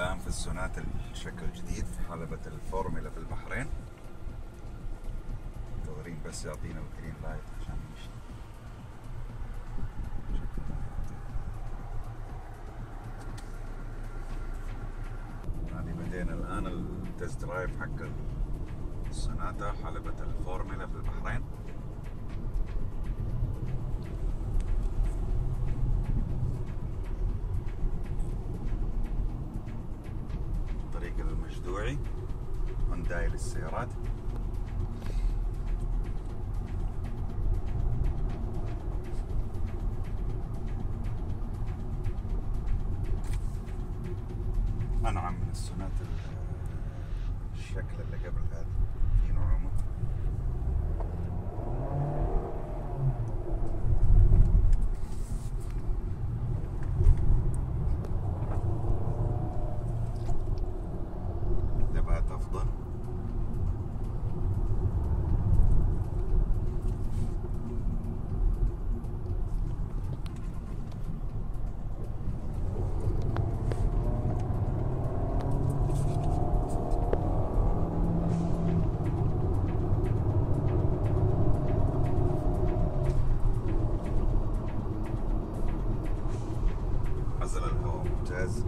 الآن في السوناتا الشكل الجديد في حلبة الفورمولا في البحرين. منتظرين بس يعطينا ال green light عشان نمشي. هذه بدينا الآن ال test drive حق السوناتا حلبة الفورمولا في البحرين. طريق المجدوعي هونداي للسيارات أنعم من السونات ال- الشكل اللي قبل هذه في نعومة ثبات أفضل عزل الهواء ممتاز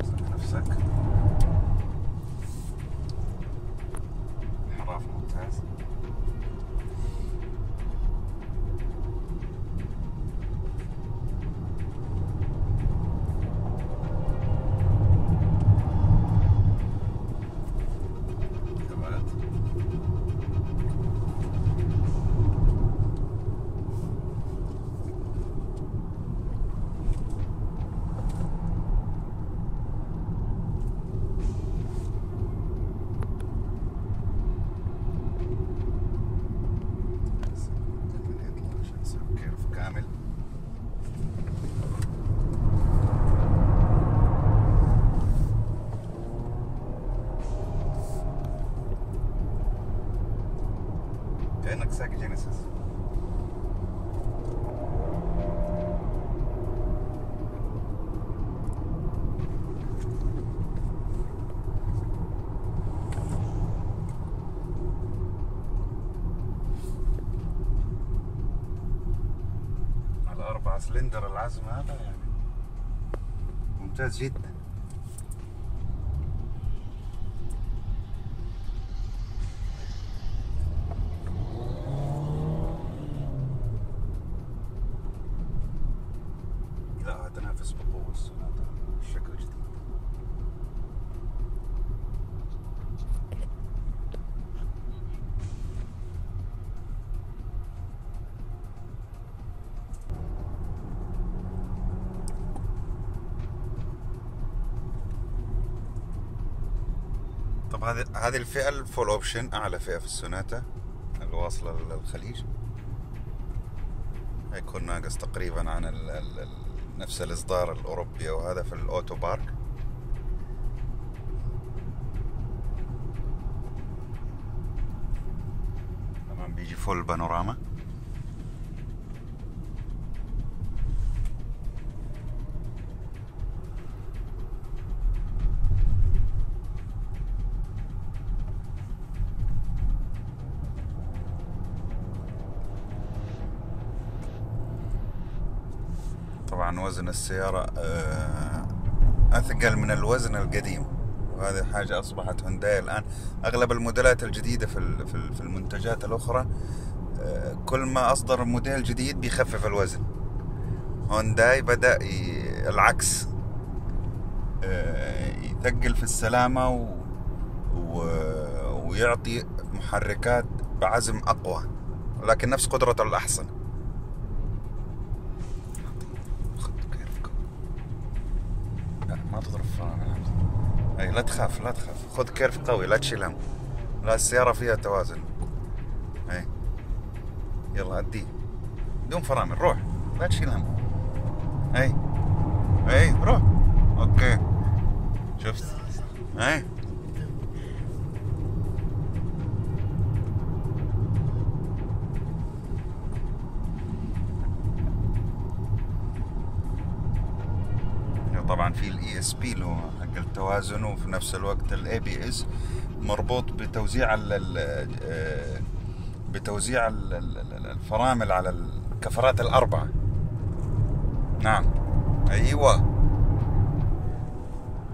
امسك نفسك حراف ممتاز ثبات يطلع عشان نسوي كيرف كامل كأنك سايق جينيسيس على سلندر العزم هذا يعني. ممتاز جدا. هذه هذه الفئة ال full option أعلى فئة في السوناتا الواصلة للخليج. يكون ناقص تقريبا عن ال ال ال نفس الإصدار الأوروبي وهذا في ال auto park. طبعا بيجي full panorama طبعا وزن السيارة آه، أثقل من الوزن القديم وهذه حاجة أصبحت هونداي الآن أغلب الموديلات الجديدة في ال- في ال- في المنتجات الأخرى آه، كل ما أصدر موديل جديد بيخفف الوزن هونداي بدأ العكس آه، يثقل في السلامة. و... ويعطي محركات بعزم أقوى لكن نفس قدرة الأحصنة تضرب. حمزة. أي لا تخاف لا تخاف. خذ curve قوي لا تشيل هم. لا السيارة فيها توازن. أي. يلا اديه بدون فرامل روح. لا تشيل هم. أي. أي روح. okay. شفت؟ أي. ESP هو حق التوازن وفي نفس الوقت ال ABS مربوط بتوزيع آه، بتوزيع ال- ال- ال- الفرامل على الكفرات الأربعة. نعم. أيوه.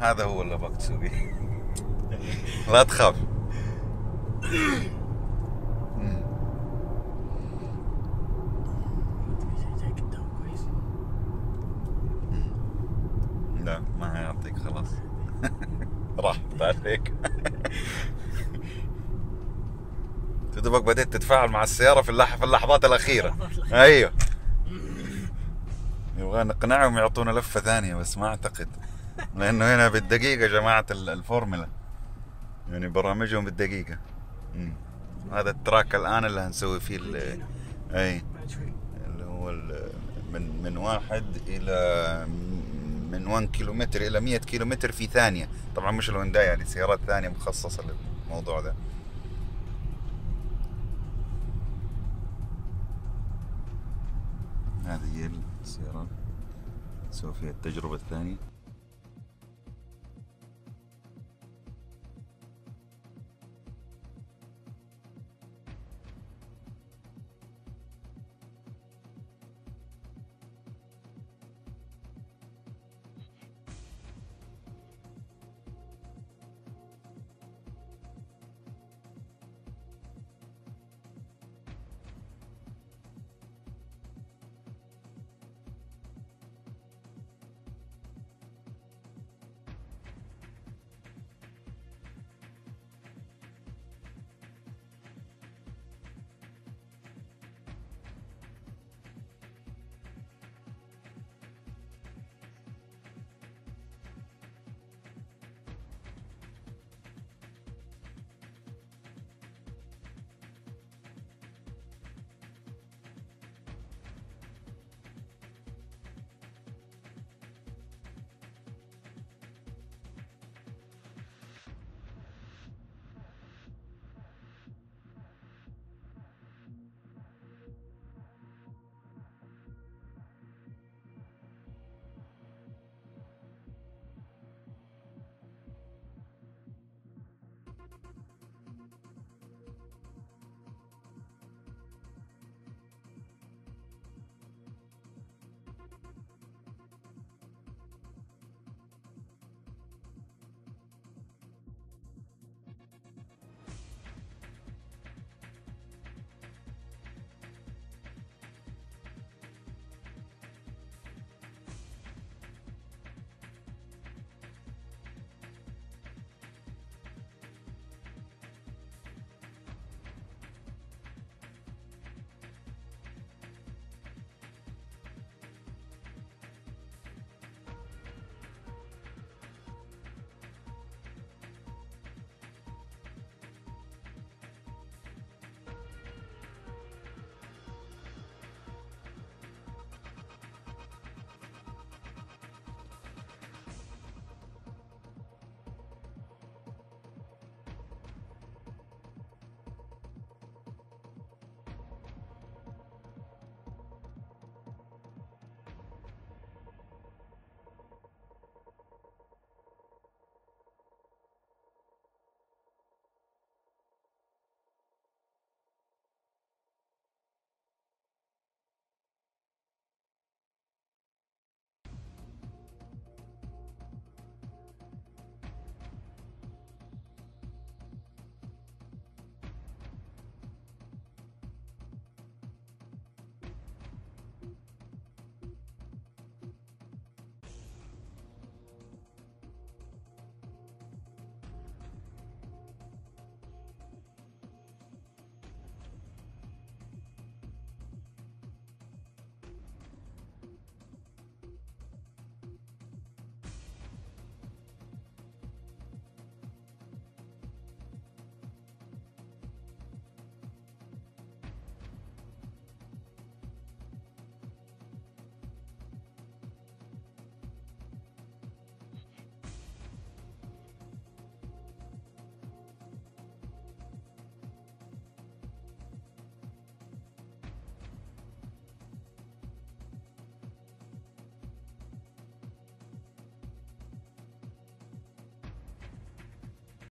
هذا هو اللي تسويه لا تخاف. راحت عليك تدبك بديت تتفاعل مع السيارة في اللح... في اللحظات الأخيرة. أيوه. يبغى نقنعهم يعطونا لفة ثانية بس ما أعتقد. لأنه هنا جماعة ال- الفورمولا يعني برامجهم بالدقيقة. مم. هذا ال track الآن اللي هنسوي فيه ال- شوي. اللي هو ال- من من واحد إلى من 1 كيلومتر إلى 100 كيلومتر في ثانية. طبعا مش الهونداي يعني سيارات ثانية مخصصة للموضوع ده. هذه هي السيارات نسوي فيها التجربة الثانية.